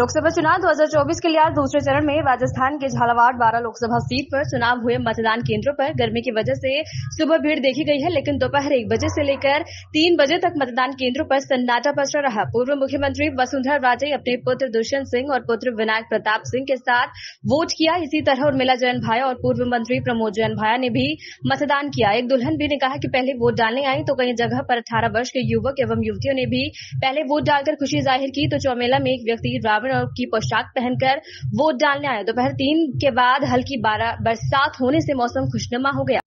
लोकसभा चुनाव 2024 के लिए आज दूसरे चरण में राजस्थान के झालावाड़ बारह लोकसभा सीट पर चुनाव हुए मतदान केंद्रों पर। गर्मी की वजह से सुबह भीड़ देखी गई है, लेकिन दोपहर एक बजे से लेकर तीन बजे तक मतदान केंद्रों पर सन्नाटा पसरा रहा। पूर्व मुख्यमंत्री वसुंधरा राजे अपने पुत्र दुष्यंत सिंह और पुत्र विनायक प्रताप सिंह के साथ वोट किया। इसी तरह उर्मिला जैन भाया और पूर्व मंत्री प्रमोद जैन भाया ने भी मतदान किया। एक दुल्हन भी ने कहा कि पहले वोट डालने आई तो कई जगह पर अठारह वर्ष के युवक एवं युवतियों ने भी पहले वोट डालकर खुशी ज़ाहिर की। तो चौमेला में एक व्यक्ति रावण की पोशाक पहनकर वोट डालने आया दोपहर तीन के बाद हल्की बरसात होने से मौसम खुशनुमा हो गया।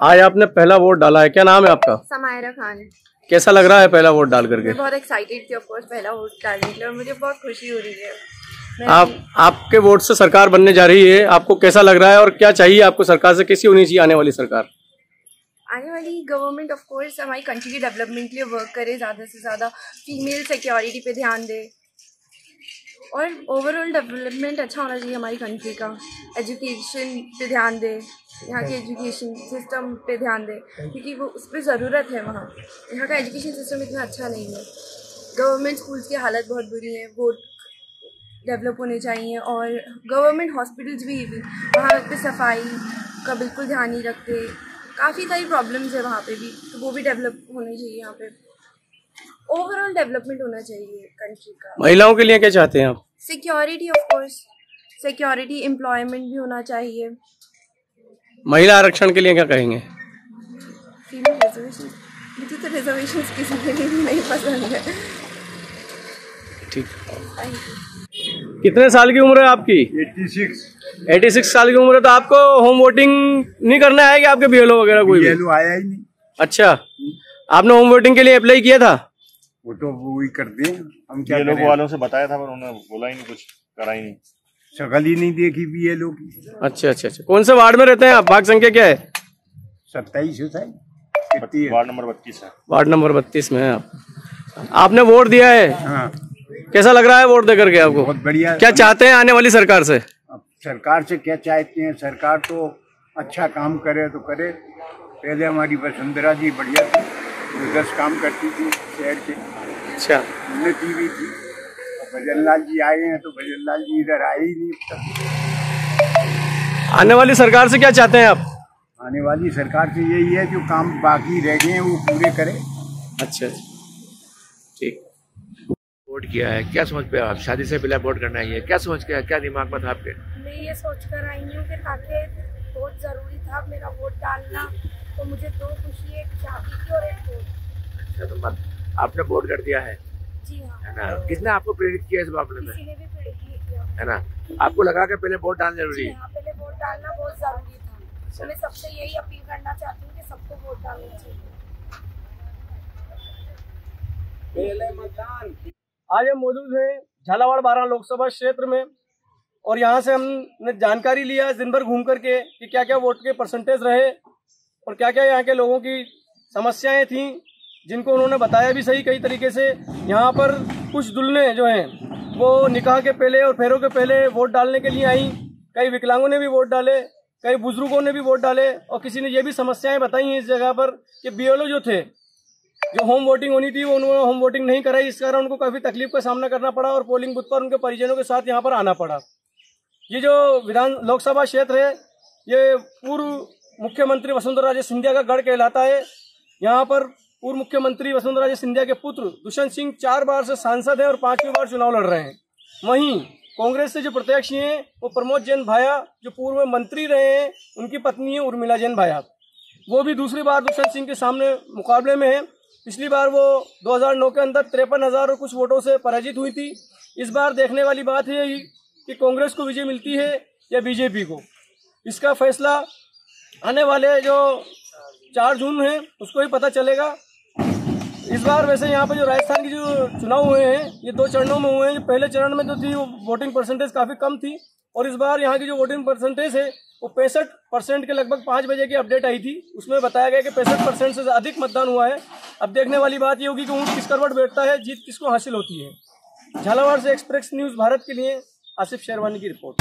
आज आपने पहला वोट डाला है। क्या नाम है आपका? समायरा खान। कैसा लग रहा है पहला वोट डाल करके? बहुत एक्साइटेड थी ऑफकोर्स पहला वोट डालने के लिए और मुझे बहुत खुशी हो रही है। आप आपके वोट से सरकार बनने जा रही है। आपको कैसा लग रहा है और क्या चाहिए आपको सरकार से? कैसी होनी चाहिए आने वाली सरकार? आने वाली गवर्नमेंट ऑफ़ कोर्स हमारी कंट्री के डेवलपमेंट के लिए वर्क करे ज़्यादा से ज़्यादा फीमेल सिक्योरिटी पे ध्यान दे। और ओवरऑल डेवलपमेंट अच्छा होना चाहिए हमारी कंट्री का। एजुकेशन पे ध्यान दे। यहाँ के एजुकेशन सिस्टम पे ध्यान दे। क्योंकि वो उस पर ज़रूरत है वहाँ। यहाँ का एजुकेशन सिस्टम इतना अच्छा नहीं है। गवर्नमेंट स्कूल्स की हालत बहुत बुरी है। वो डेवलप होने चाहिए और गवर्नमेंट हॉस्पिटल्स भी वहाँ पे सफ़ाई का बिल्कुल ध्यान नहीं रखते। काफ़ी सारी प्रॉब्लम्स है वहाँ पे भी। तो वो भी डेवलप होनी चाहिए यहाँ पे। ओवरऑल डेवलपमेंट होना चाहिए कंट्री का। महिलाओं के लिए क्या चाहते हैं आप? Security of course security employment भी होना चाहिए। महिला आरक्षण के लिए क्या कहेंगे? मुझे तो रिजर्वेशन किसी के लिए भी नहीं पसंद है। ठीक। कितने साल की उम्र है आपकी? 86 86 साल की उम्र है तो आपको होम वोटिंग नहीं करना है कि आपके बीएलओ वगैरह कोई भी? आया ही नहीं। अच्छा। आपने होम वोटिंग के लिए अप्लाई किया था? वो तो वही कर हैं हम क्या ये लोग वालों से बताया था पर उन्होंने बोला ही नहीं कुछ करा ही नहीं। शक्ल ही नहीं देखी भी ये लोग। अच्छा अच्छा अच्छा। कौन से वार्ड में रहते हैं आप? भाग संख्या क्या है? सत्ताईस है है? वार्ड नंबर बत्तीस है। वार्ड नंबर बत्तीस में है आप। आपने वोट दिया है? हाँ। कैसा लग रहा है वोट दे करके आपको? बहुत बढ़िया। क्या चाहते हैं आने वाली सरकार से? अब सरकार से क्या चाहते हैं? सरकार तो अच्छा काम करे तो करे। पहले हमारी वसुंधरा जी बढ़िया थी। दस काम करती थी शहर के अच्छा। उन्नति भी थी भजन लाल जी आए हैं तो भजन लाल जी इधर आए ही नहीं आने वाली सरकार से क्या चाहते हैं आप? आने वाली सरकार से यही है जो काम बाकी रह गए हैं वो पूरे करे। अच्छा अच्छा। ठीक। वोट किया है। क्या समझ पे आप? शादी से पहले वोट करना है क्या समझ के क्या दिमाग में था आपके? मैं ये सोच कर आई हूँ कि ताकि बहुत ज़रूरी था मेरा वोट डालना। तो मुझे दो खुशी एक शादी की और एक वोट अच्छा तो मत आपने वोट कर दिया है। जी हाँ। है ना? किसने आपको प्रेरित किया इस मामले में? किसी ने भी प्रेरित किया। है ना? आपको लगा कि पहले वोट डालना ज़रूरी है? हाँ पहले वोट डालना बहुत ज़रूरी था। तो मैं सबसे यही अपील करना चाहती हूँ कि सबको वोट डालना चाहिए। आज हम मौजूद हैं झालावाड़ बारह लोकसभा क्षेत्र में और यहाँ से हमने जानकारी लिया दिन भर घूम करके कि क्या क्या वोट के परसेंटेज रहे। और क्या क्या यहाँ के लोगों की समस्याएँ थी, जिनको उन्होंने बताया भी सही कई तरीके से, यहाँ पर कुछ दुल्हने जो हैं, वो निकाह के पहले और फेरों के पहले वोट डालने के लिए आई, कई विकलांगों ने भी वोट डाले, कई बुज़ुर्गों ने भी वोट डाले, और किसी ने ये भी समस्याएँ बताई हैं इस जगह पर कि बीएलओ जो थे, जो होम वोटिंग होनी थी, वो उन्होंने होम वोटिंग नहीं कराई, इस कारण उनको काफ़ी तकलीफ़ का सामना करना पड़ा और पोलिंग बूथ पर उनके परिजनों के साथ यहाँ पर आना पड़ा। ये जो विधान, लोकसभा क्षेत्र है, ये पूर्व मुख्यमंत्री वसुंधरा राजे सिंधिया का गढ़ कहलाता है। यहाँ पर पूर्व मुख्यमंत्री वसुंधरा राजे सिंधिया के पुत्र दुष्यंत सिंह चार बार से सांसद हैं और पांचवी बार चुनाव लड़ रहे हैं। वहीं कांग्रेस से जो प्रत्याशी हैं, वो प्रमोद जैन भाया, जो पूर्व मंत्री रहे हैं, उनकी पत्नी है उर्मिला जैन भाया। वो भी दूसरी बार दुष्यंत सिंह के सामने मुकाबले में है। पिछली बार वो 2009 के अंदर तिरपन हज़ार और कुछ वोटों से पराजित हुई थी। इस बार देखने वाली बात है कि कांग्रेस को विजय मिलती है या बीजेपी को। इसका फैसला आने वाले जो चार जून है, उसको ही पता चलेगा। इस बार वैसे यहाँ पे जो राजस्थान की जो चुनाव हुए हैं, ये दो चरणों में हुए हैं। पहले चरण में जो थी, वो वोटिंग परसेंटेज काफ़ी कम थी। और इस बार यहाँ की जो वोटिंग परसेंटेज है, वो पैंसठ परसेंट के लगभग पाँच बजे की अपडेट आई थी। उसमें बताया गया कि पैंसठ परसेंट से अधिक मतदान हुआ है। अब देखने वाली बात ये होगी कि ऊँट किस करवट बैठता है, जीत किसको हासिल होती है। झालावाड़ से एक्सप्रेस न्यूज़ भारत के लिए आसिफ शेरवानी की रिपोर्ट।